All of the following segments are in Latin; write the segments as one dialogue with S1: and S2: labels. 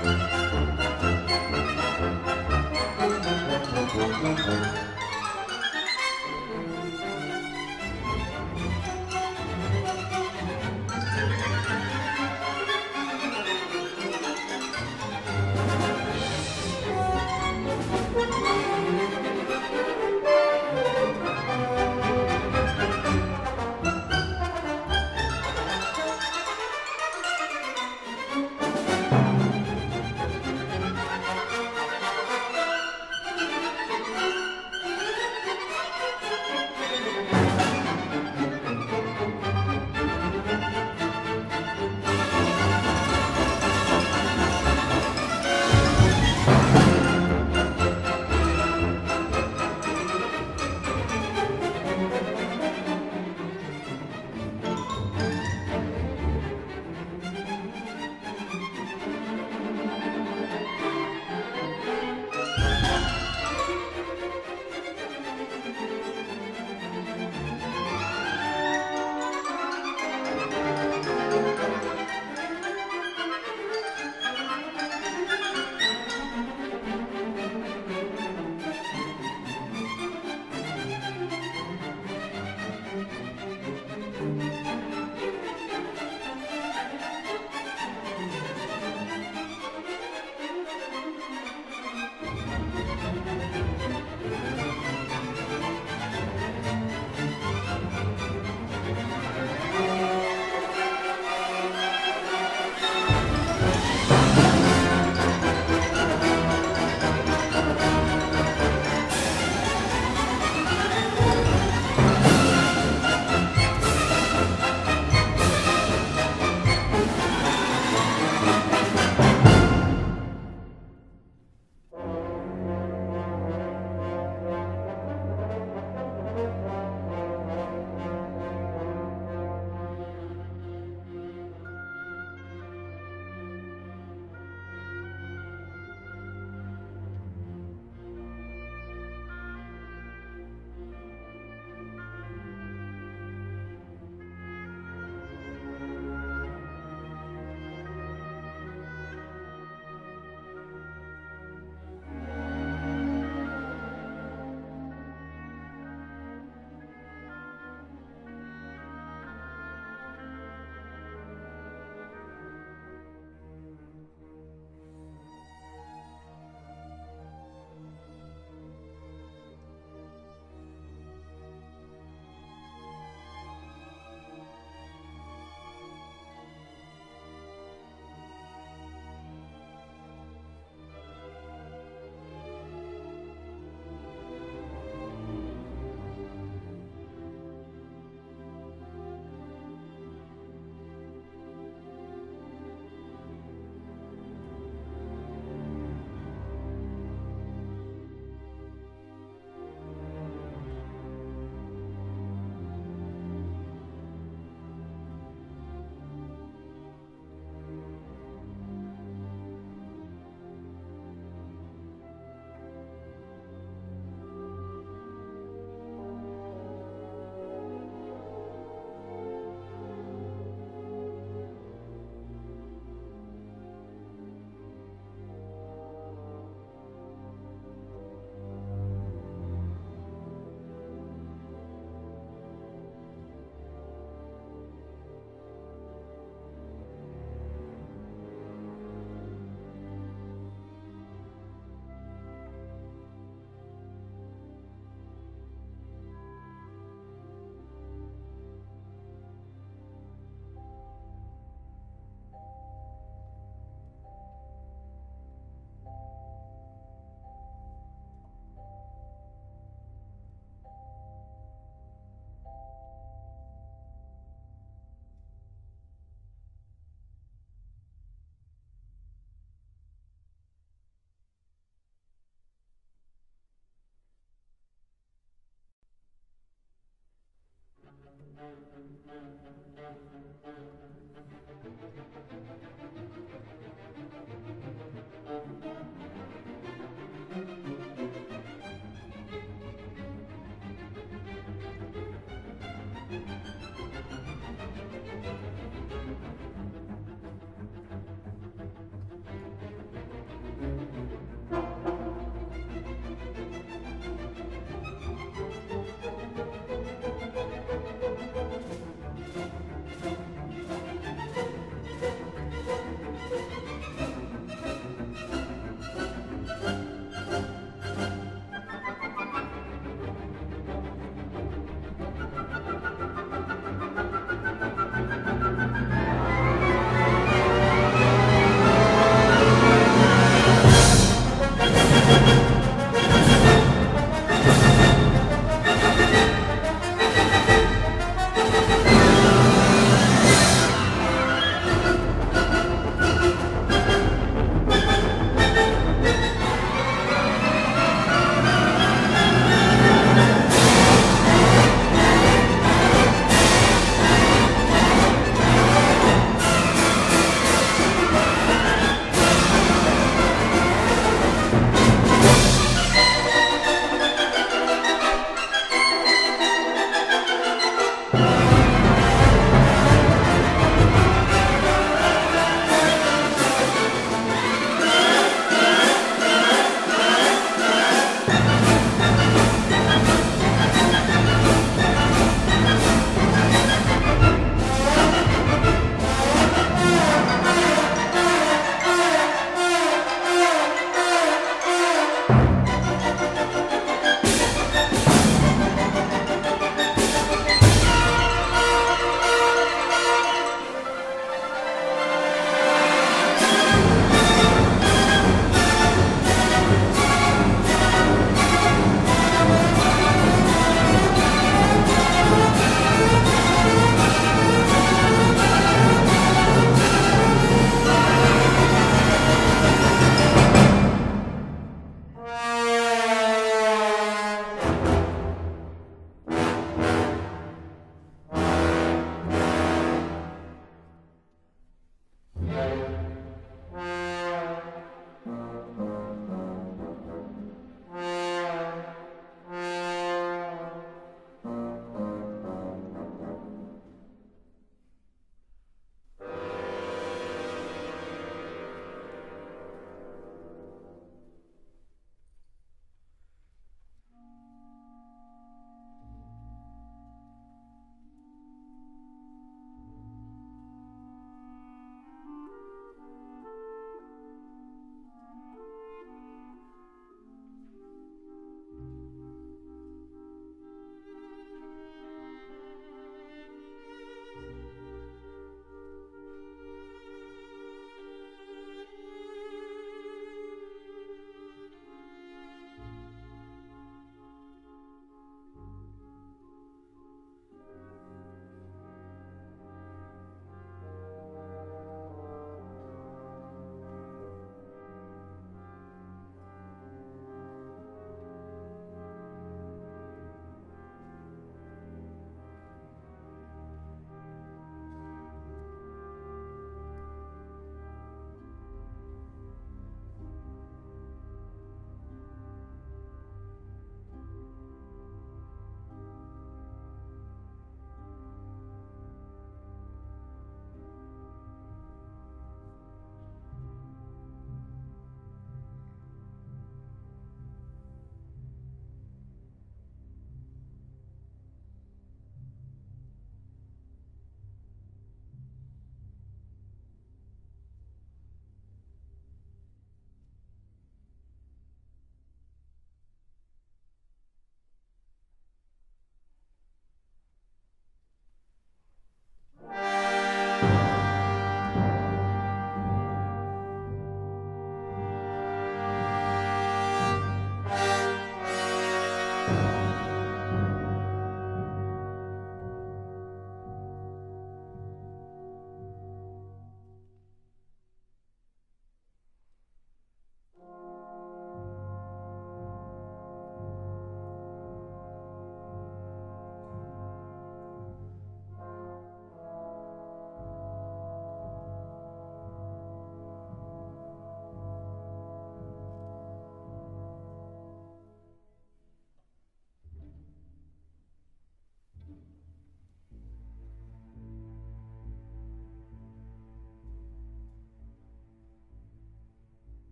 S1: thank you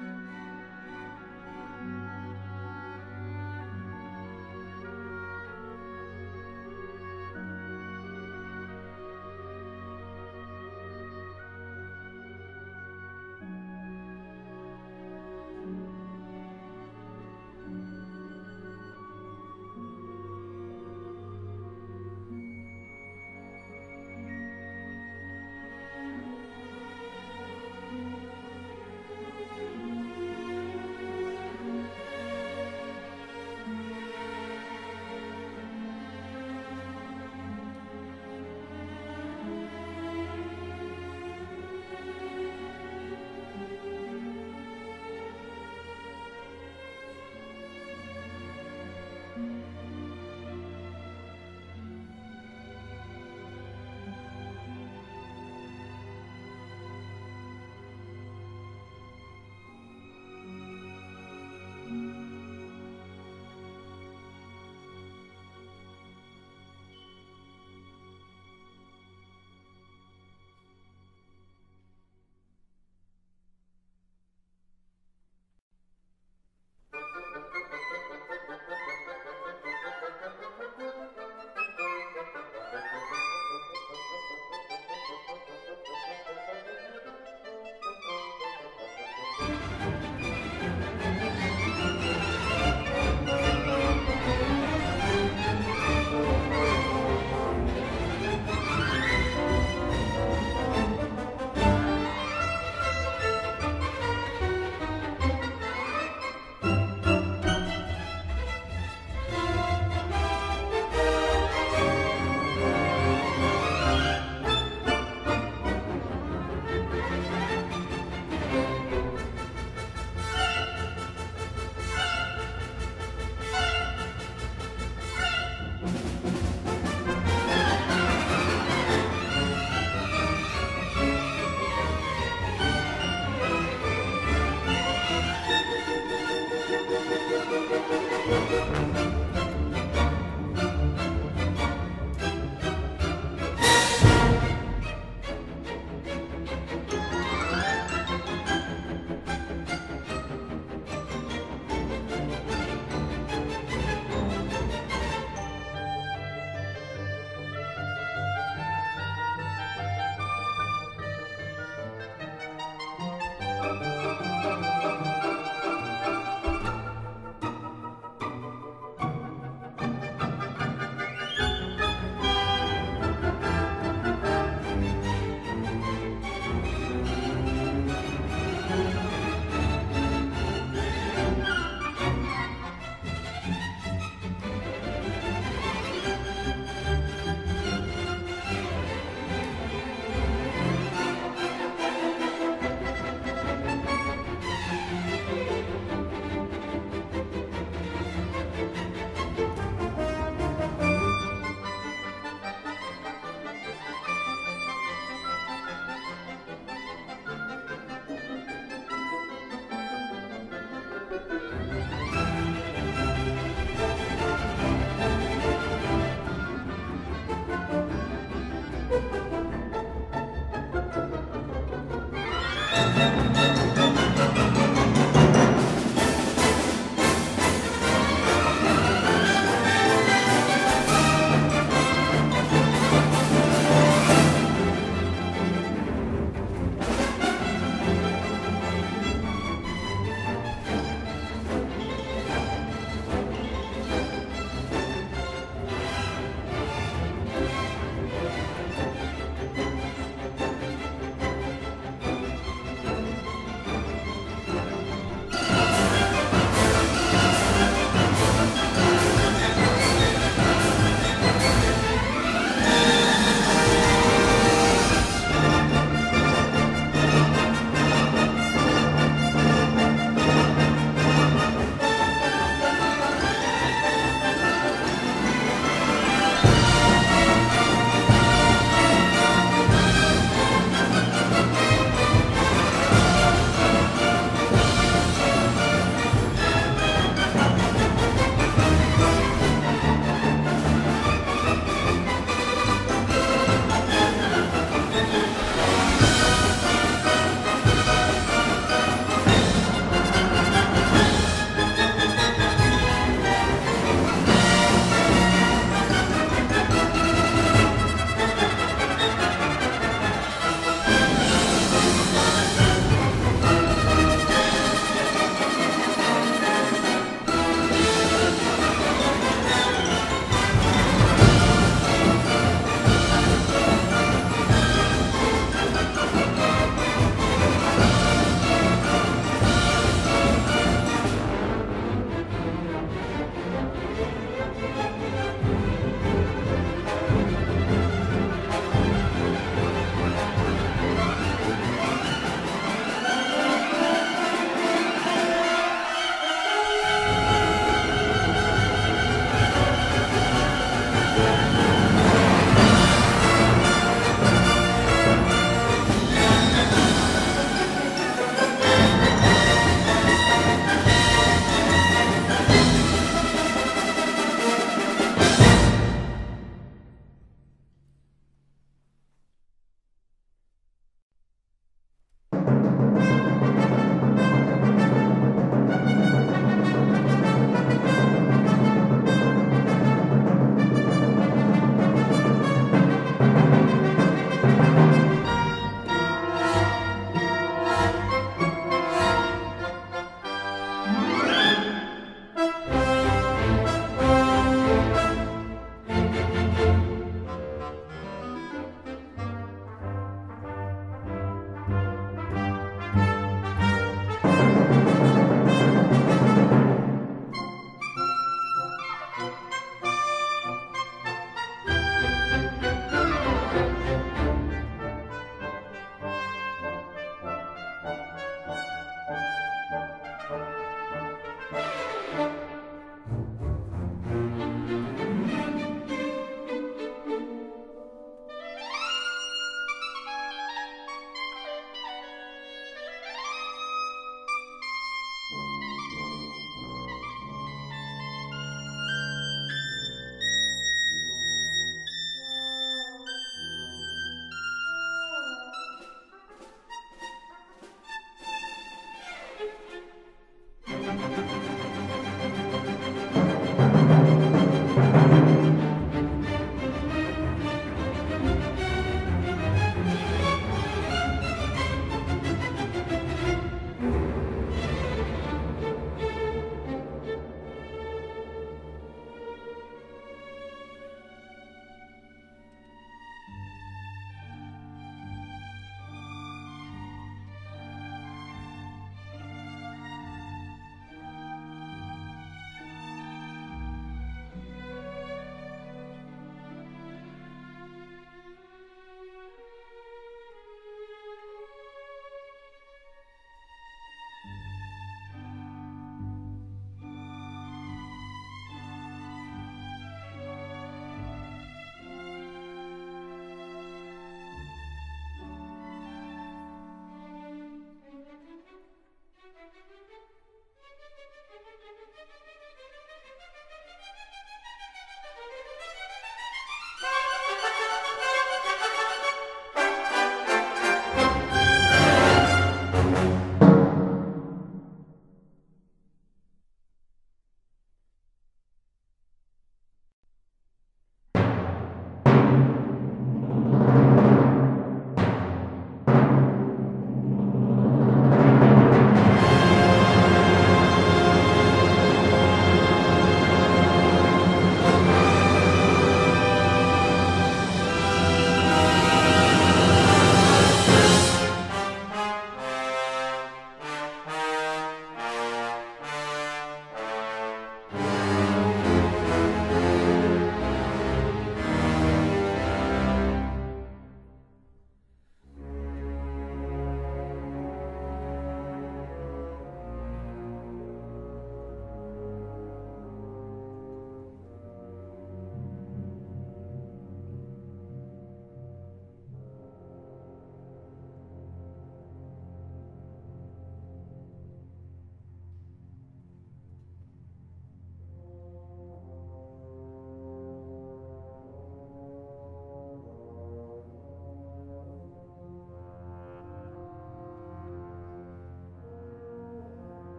S1: Bye.